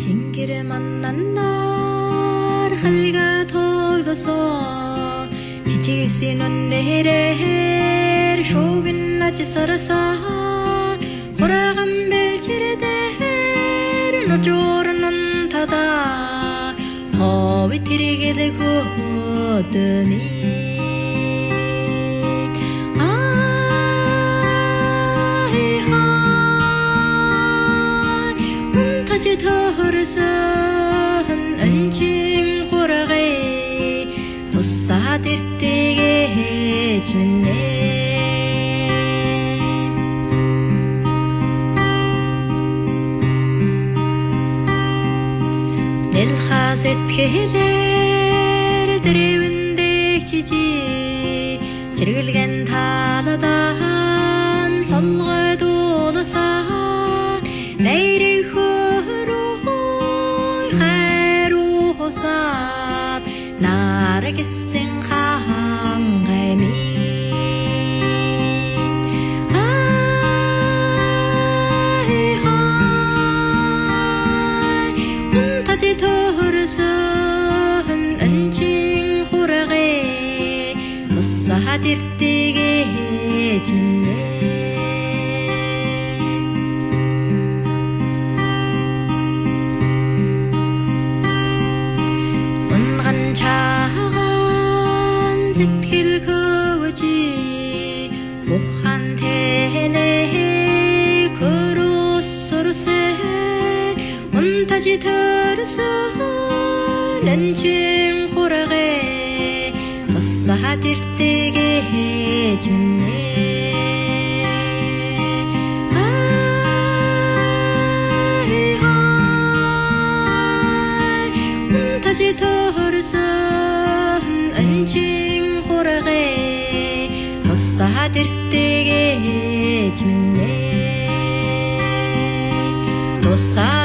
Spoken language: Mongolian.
징기를 만난 날 할가 돌고서 지치시는 내래 쇼긴 나지 서러서 호라간 벨치르데 노조르는 타다 허위 티리게 되고 뜸이 taji thorsan anjim khorage tussa dirtige chimne nel khaset kheler drevendek chiji чиргэлгэн таладаан солгой хосаад нарагсэн хангами та지 төрсөн энчин хурагэ тусаа дэртэгэ жимнэ көөж ухаан тэнэ көрөөсөрсө унтажи төрсө нэнчим хурагэ тусаа дэртэгэ жимнэ та지 төрсөн энчин хурагэ тусаа дэртэгэ жимнэ тусаа